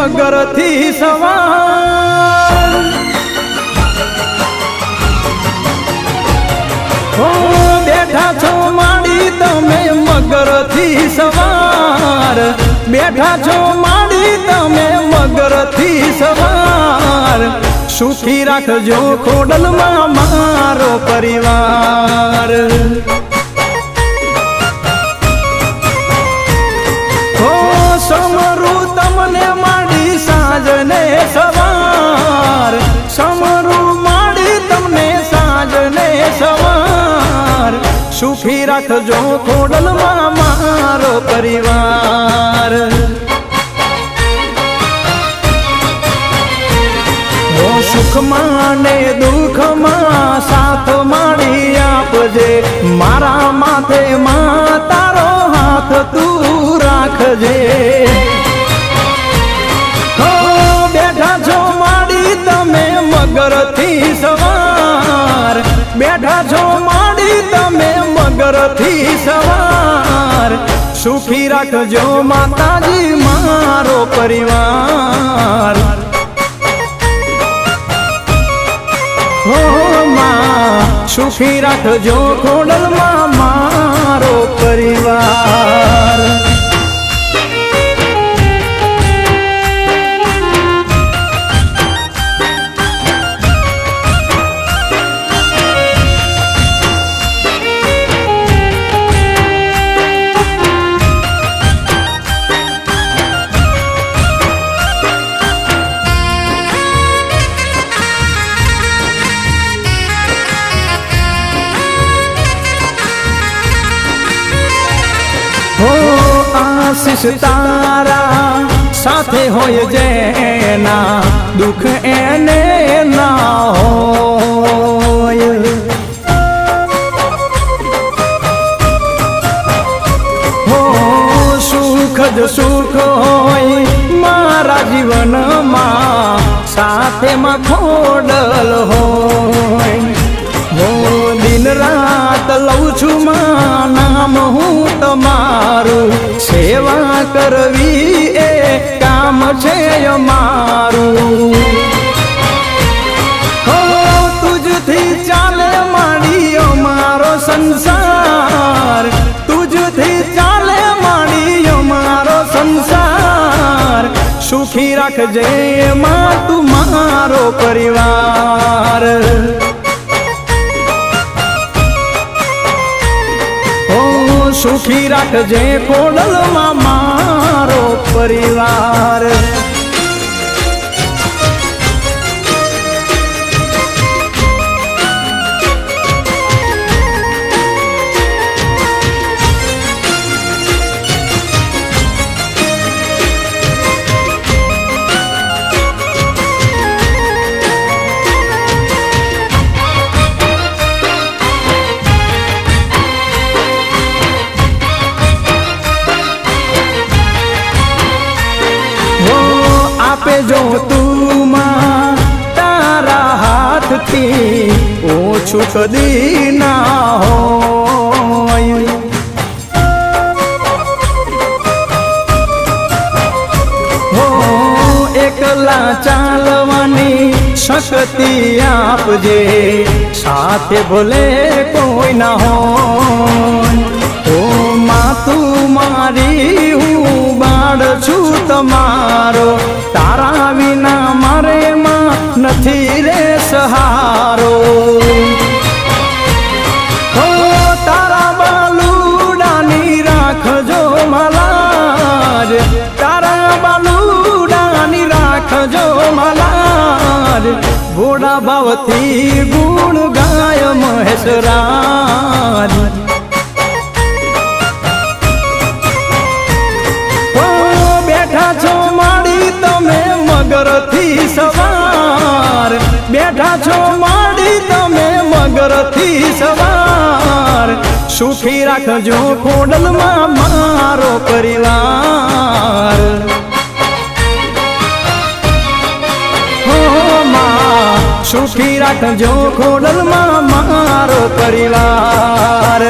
મગરથી સવાર. બેઠા છો માડી, તમે મગરથી સવાર. બેઠા છો માડી, તમે મગરથી સવાર. સુખી રાખજો ખોડલમાં મારો પરિવાર. રાખજો ખોડલમાં મારો પરિવાર. સુખમાં ને દુઃખમાં સાથ માડી આપજે. મારા માથે માં તારો હાથ તું રાખજે. બેઠા છો માડી તમે મગરથી સવાર. બેઠા છો તમે મગરથી સવાર. સુખી રાખજો માતાજી મારો પરિવાર. હો માં સુખી રાખજો ખોડલમાં. આશીષ તારા સાથે હોય જેના દુઃખ એને ના હોય. હો, સુખ જ સુખ હોય મારા જીવનમાં, સાથે માં ખોડલ હોય સેવા કરવી એ કામ છે અમારું. તુજથી ચાલે માડી અમારો સંસાર. તુજથી ચાલે માડી અમારો સંસાર. સુખી રાખજે માં તું, મારો પરિવાર. સુખી રાખજે કોડલમાં મારો પરિવાર. આપે જો તું માં તારા હાથથી ઓછું કદી ના હોય હો એકલા ચાલવાની શક્તિ આપજે સાથે ભલે કોઈ ના હોય ઓ માં તું મારી હું બાળ છું તમારો. તારા વિના મારે માં નથી રે સહારો. તારા બાલુડાની રાખજો મલાર તારા બાલુડાની રાખજો મલાર ઘોડા ભાવથી ગુણ ગાય મગરથી સવાર. સુખી રાખજો ખોડલમાં મારો પરિવાર. સુખી રાખજો ખોડલમાં મારો પરિવાર.